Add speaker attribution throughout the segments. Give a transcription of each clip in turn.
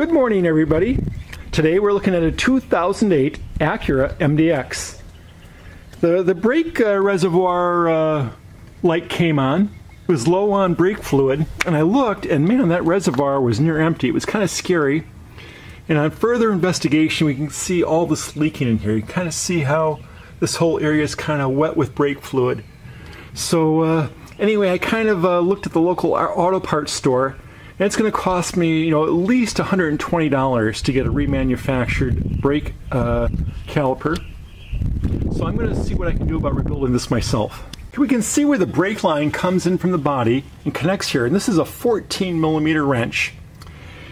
Speaker 1: Good morning, everybody. Today we're looking at a 2008 Acura MDX. The, the brake uh, reservoir uh, light came on, it was low on brake fluid, and I looked, and man, that reservoir was near empty. It was kind of scary. And on further investigation, we can see all this leaking in here. You kind of see how this whole area is kind of wet with brake fluid. So uh, anyway, I kind of uh, looked at the local auto parts store and it's going to cost me, you know, at least $120 to get a remanufactured brake uh, caliper. So I'm going to see what I can do about rebuilding this myself. We can see where the brake line comes in from the body and connects here. And this is a 14 millimeter wrench.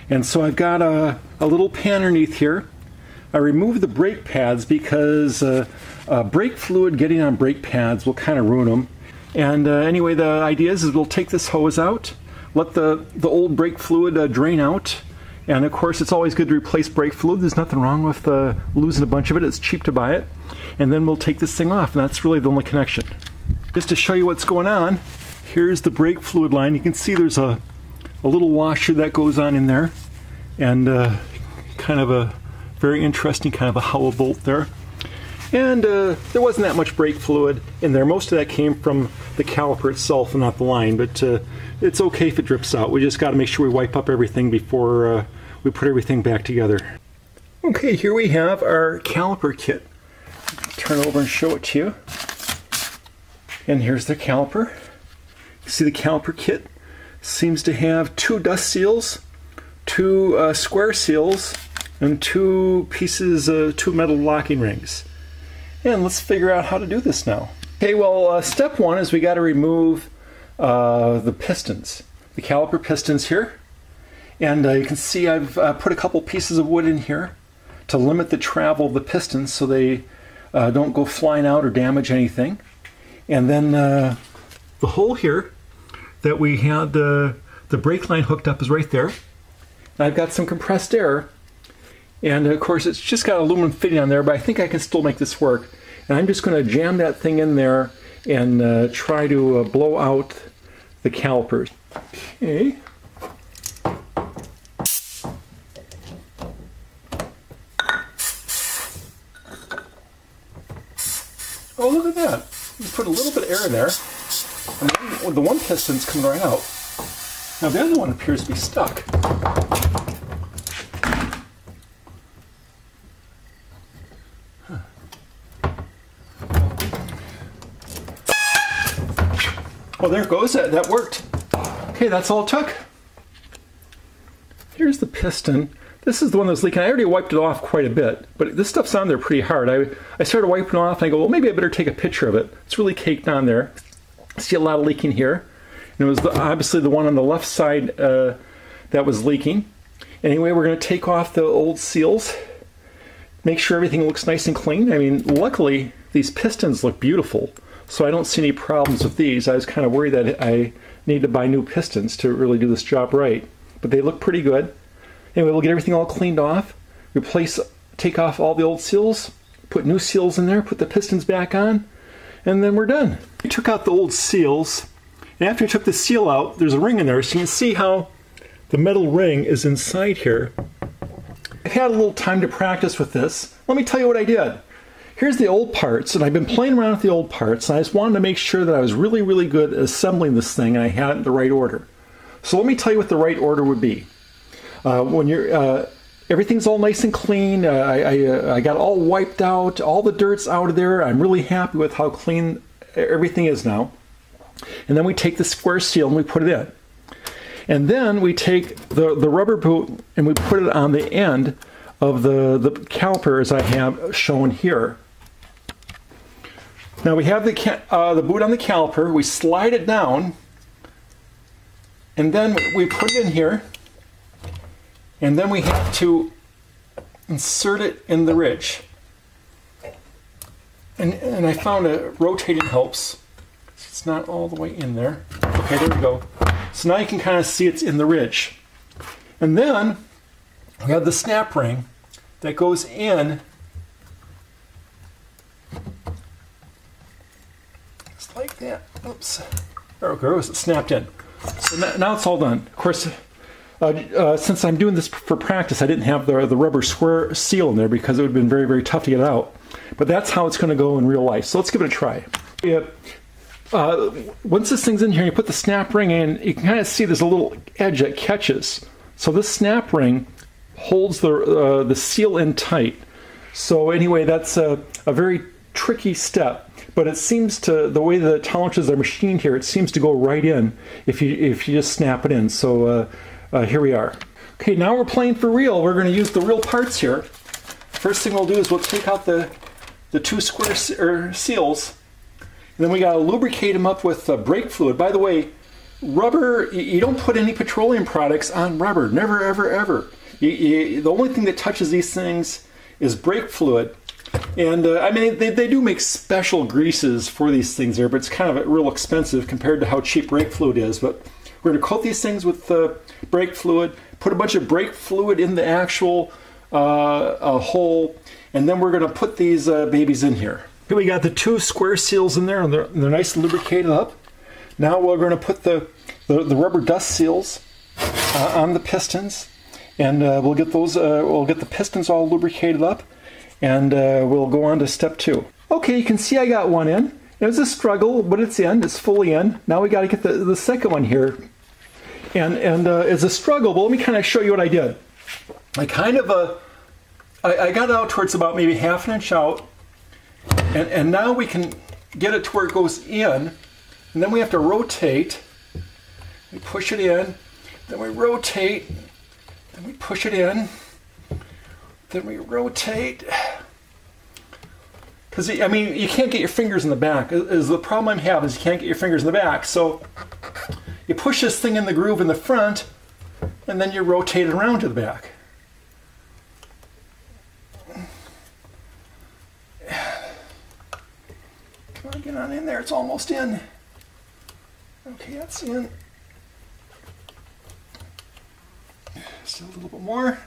Speaker 1: And so I've got a, a little pan underneath here. I removed the brake pads because uh, uh, brake fluid getting on brake pads will kind of ruin them. And uh, anyway, the idea is, is we'll take this hose out, let the, the old brake fluid uh, drain out. And of course, it's always good to replace brake fluid. There's nothing wrong with uh, losing a bunch of it. It's cheap to buy it. And then we'll take this thing off, and that's really the only connection. Just to show you what's going on, here's the brake fluid line. You can see there's a, a little washer that goes on in there. And uh, kind of a very interesting kind of a hollow bolt there. And uh, there wasn't that much brake fluid in there. Most of that came from the caliper itself and not the line, but uh, it's okay if it drips out. We just got to make sure we wipe up everything before uh, we put everything back together. Okay, here we have our caliper kit. Turn over and show it to you. And here's the caliper. You see the caliper kit seems to have two dust seals, two uh, square seals, and two pieces, uh, two metal locking rings. And let's figure out how to do this now. Okay, well, uh, step one is we got to remove uh, the pistons, the caliper pistons here. And uh, you can see I've uh, put a couple pieces of wood in here to limit the travel of the pistons so they uh, don't go flying out or damage anything. And then uh, the hole here that we had the, the brake line hooked up is right there. And I've got some compressed air. And of course, it's just got aluminum fitting on there, but I think I can still make this work. And I'm just going to jam that thing in there and uh, try to uh, blow out the calipers. Okay. Oh, look at that. You put a little bit of air in there, and the one piston's coming right out. Now the other one appears to be stuck. Well, there goes. That, that worked. Okay, that's all it took. Here's the piston. This is the one that's leaking. I already wiped it off quite a bit, but this stuff's on there pretty hard. I, I started wiping it off and I go, well, maybe I better take a picture of it. It's really caked on there. See a lot of leaking here. And it was the, obviously the one on the left side uh, that was leaking. Anyway, we're going to take off the old seals, make sure everything looks nice and clean. I mean, luckily, these pistons look beautiful. So I don't see any problems with these. I was kind of worried that I need to buy new pistons to really do this job right. But they look pretty good. Anyway, we'll get everything all cleaned off, replace, take off all the old seals, put new seals in there, put the pistons back on, and then we're done. We took out the old seals, and after I took the seal out, there's a ring in there, so you can see how the metal ring is inside here. I've had a little time to practice with this. Let me tell you what I did here's the old parts, and I've been playing around with the old parts, and I just wanted to make sure that I was really, really good at assembling this thing and I had it in the right order. So let me tell you what the right order would be. Uh, when you're, uh, everything's all nice and clean, uh, I, I, uh, I got all wiped out, all the dirt's out of there. I'm really happy with how clean everything is now. And then we take the square seal and we put it in. And then we take the, the rubber boot and we put it on the end of the, the caliper as I have shown here. Now we have the, uh, the boot on the caliper, we slide it down, and then we put it in here, and then we have to insert it in the ridge. And, and I found a rotating helps. It's not all the way in there. Okay, there we go. So now you can kind of see it's in the ridge. And then we have the snap ring that goes in like that. Oops. There it goes. It snapped in. So now it's all done. Of course, uh, uh, since I'm doing this for practice, I didn't have the, the rubber square seal in there because it would have been very, very tough to get out. But that's how it's going to go in real life. So let's give it a try. Yeah. Uh, once this thing's in here, you put the snap ring in, you can kind of see there's a little edge that catches. So this snap ring holds the, uh, the seal in tight. So anyway, that's a, a very tricky step, but it seems to, the way the tolerances are machined here, it seems to go right in if you, if you just snap it in. So uh, uh, here we are. Okay, now we're playing for real. We're going to use the real parts here. First thing we'll do is we'll take out the, the two square er, seals and then we got to lubricate them up with uh, brake fluid. By the way, rubber, you don't put any petroleum products on rubber. Never, ever, ever. You, you, the only thing that touches these things is brake fluid. And uh, I mean, they, they do make special greases for these things there, but it's kind of real expensive compared to how cheap brake fluid is. But we're going to coat these things with uh, brake fluid, put a bunch of brake fluid in the actual uh, hole, and then we're going to put these uh, babies in here. Here we got the two square seals in there, and they're, they're nice lubricated up. Now we're going to put the, the, the rubber dust seals uh, on the pistons, and uh, we'll get those. We'll get the pistons all lubricated up, and uh, we'll go on to step two. Okay, you can see I got one in. It was a struggle, but it's in. It's fully in. Now we got to get the, the second one here, and and uh, it's a struggle. But let me kind of show you what I did. I kind of uh, I, I got out towards about maybe half an inch out and, and now we can get it to where it goes in, and then we have to rotate. We push it in, then we rotate, then we push it in, then we rotate. Because, I mean, you can't get your fingers in the back. Is the problem I'm having is you can't get your fingers in the back. So you push this thing in the groove in the front, and then you rotate it around to the back. Come on, Get on in there, it's almost in. Okay, that's in. Still a little bit more.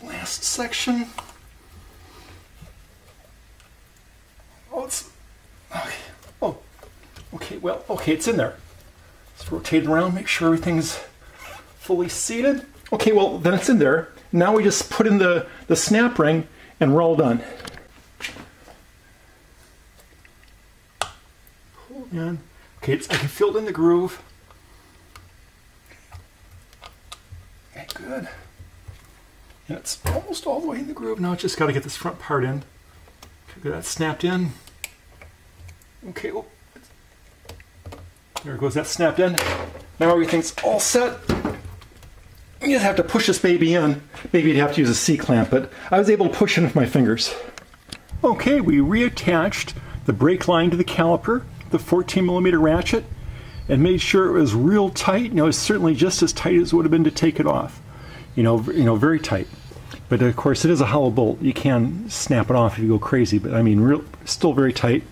Speaker 1: Last section. Oh, it's, okay. Oh, okay, well, okay, it's in there. Let's rotate it around, make sure everything's fully seated. Okay, well, then it's in there. Now we just put in the, the snap ring and we're all done. in. Okay, it's I can feel it in the groove. Okay, good. And it's almost all the way in the groove. Now I just got to get this front part in. Okay, that snapped in. Okay, oh. there goes that snapped in. Now everything's all set. You just have to push this baby in. Maybe you'd have to use a C-clamp, but I was able to push in with my fingers. Okay, we reattached the brake line to the caliper the 14 millimeter ratchet and made sure it was real tight. You know, it's certainly just as tight as it would have been to take it off. You know, you know, very tight. But of course, it is a hollow bolt. You can snap it off if you go crazy. But I mean, real, still very tight.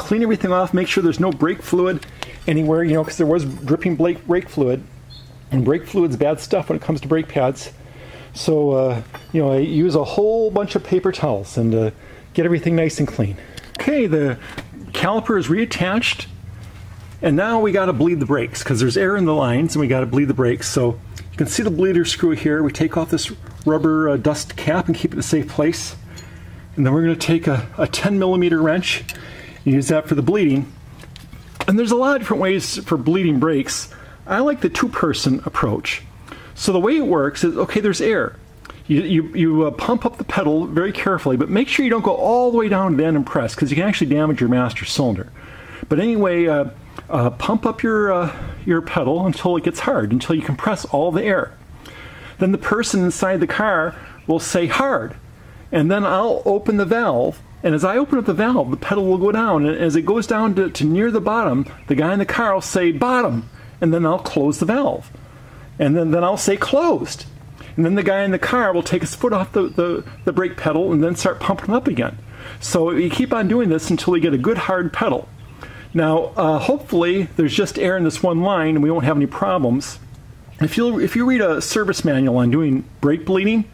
Speaker 1: Clean everything off. Make sure there's no brake fluid anywhere. You know, because there was dripping brake fluid, and brake fluid's bad stuff when it comes to brake pads. So uh, you know, I use a whole bunch of paper towels and uh, get everything nice and clean. Okay, the caliper is reattached and now we got to bleed the brakes because there's air in the lines and we got to bleed the brakes. So you can see the bleeder screw here. We take off this rubber uh, dust cap and keep it in a safe place. And then we're going to take a, a 10 millimeter wrench and use that for the bleeding. And there's a lot of different ways for bleeding brakes. I like the two person approach. So the way it works is okay, there's air. You, you, you uh, pump up the pedal very carefully, but make sure you don't go all the way down to the end and press because you can actually damage your master cylinder. But anyway, uh, uh, pump up your, uh, your pedal until it gets hard, until you compress all the air. Then the person inside the car will say hard, and then I'll open the valve. And as I open up the valve, the pedal will go down. And as it goes down to, to near the bottom, the guy in the car will say bottom, and then I'll close the valve. And then, then I'll say closed. And then the guy in the car will take his foot off the, the, the brake pedal and then start pumping up again. So you keep on doing this until you get a good hard pedal. Now, uh, hopefully, there's just air in this one line and we won't have any problems. If you if you read a service manual on doing brake bleeding,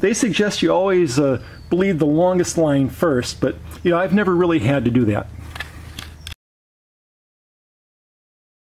Speaker 1: they suggest you always uh, bleed the longest line first. But you know, I've never really had to do that.